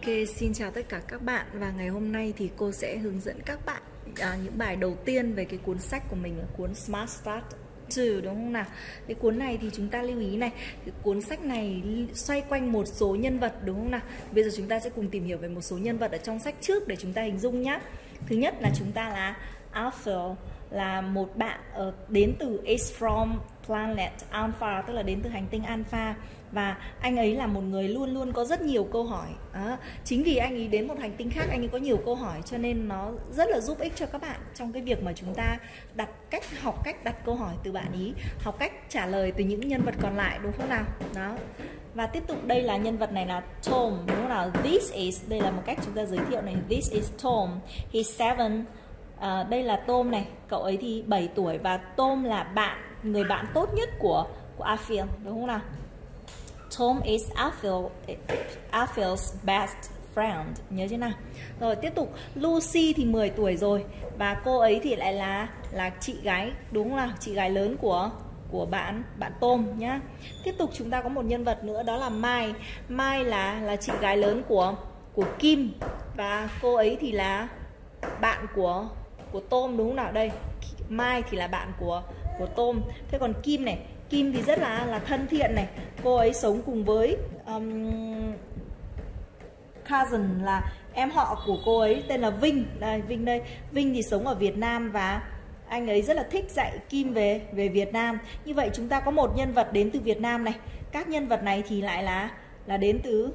Ok, xin chào tất cả các bạn và ngày hôm nay thì cô sẽ hướng dẫn các bạn à, những bài đầu tiên về cái cuốn sách của mình là cuốn Smart Start trừ đúng không nào? Cái cuốn này thì chúng ta lưu ý này, cái cuốn sách này xoay quanh một số nhân vật đúng không nào? Bây giờ chúng ta sẽ cùng tìm hiểu về một số nhân vật ở trong sách trước để chúng ta hình dung nhá. Thứ nhất là chúng ta là Alpha là một bạn uh, đến từ is from Planet Alpha tức là đến từ hành tinh Alpha. Và anh ấy là một người luôn luôn có rất nhiều câu hỏi. À, chính vì anh ấy đến một hành tinh khác anh ấy có nhiều câu hỏi cho nên nó rất là giúp ích cho các bạn trong cái việc mà chúng ta đặt cách học cách đặt câu hỏi từ bạn ý học cách trả lời từ những nhân vật còn lại đúng không nào? Đó. Và tiếp tục đây là nhân vật này là Tom đúng không nào? This is đây là một cách chúng ta giới thiệu này. This is Tom. He's seven à, đây là tôm này cậu ấy thì 7 tuổi và tôm là bạn người bạn tốt nhất của của Aphil đúng không nào? Tom is Aphil Aphil's best friend nhớ chưa nào? Rồi tiếp tục Lucy thì 10 tuổi rồi và cô ấy thì lại là là chị gái đúng không nào? Chị gái lớn của của bạn bạn tôm nhá. Tiếp tục chúng ta có một nhân vật nữa đó là Mai. Mai là là chị gái lớn của của Kim và cô ấy thì là bạn của của tôm đúng không nào? Đây Mai thì là bạn của của tôm thế còn Kim này Kim thì rất là là thân thiện này. Cô ấy sống cùng với um, cousin là em họ của cô ấy tên là Vinh. Đây Vinh đây. Vinh thì sống ở Việt Nam và anh ấy rất là thích dạy Kim về về Việt Nam. Như vậy chúng ta có một nhân vật đến từ Việt Nam này. Các nhân vật này thì lại là là đến từ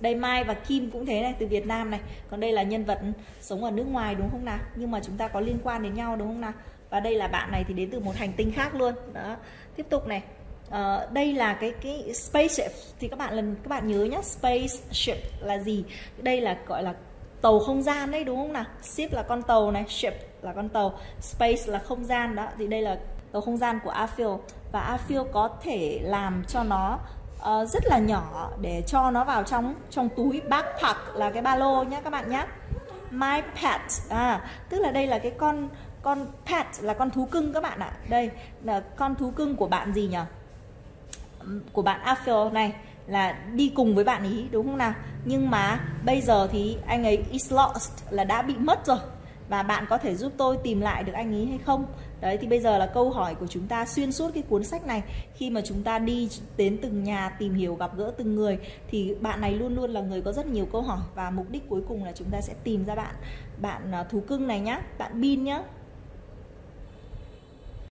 đây Mai và Kim cũng thế này từ Việt Nam này. Còn đây là nhân vật sống ở nước ngoài đúng không nào? Nhưng mà chúng ta có liên quan đến nhau đúng không nào? Và đây là bạn này thì đến từ một hành tinh khác luôn. Đó. Tiếp tục này. Uh, đây là cái cái spaceship thì các bạn lần các bạn nhớ nhá spaceship là gì? Đây là gọi là tàu không gian đấy đúng không nào? Ship là con tàu này ship là con tàu space là không gian. Đó thì đây là tàu không gian của Aphil. Và Aphil có thể làm cho nó uh, rất là nhỏ để cho nó vào trong trong túi backpack là cái ba lô nhé các bạn nhé my pet. À tức là đây là cái con con pet là con thú cưng các bạn ạ. Đây là con thú cưng của bạn gì nhỉ? Của bạn Aphil này là đi cùng với bạn ý đúng không nào? Nhưng mà bây giờ thì anh ấy is lost là đã bị mất rồi và bạn có thể giúp tôi tìm lại được anh ấy hay không? Đấy, thì bây giờ là câu hỏi của chúng ta xuyên suốt cái cuốn sách này. Khi mà chúng ta đi đến từng nhà tìm hiểu, gặp gỡ từng người, thì bạn này luôn luôn là người có rất nhiều câu hỏi. Và mục đích cuối cùng là chúng ta sẽ tìm ra bạn. Bạn à, thú cưng này nhá, bạn bin nhá.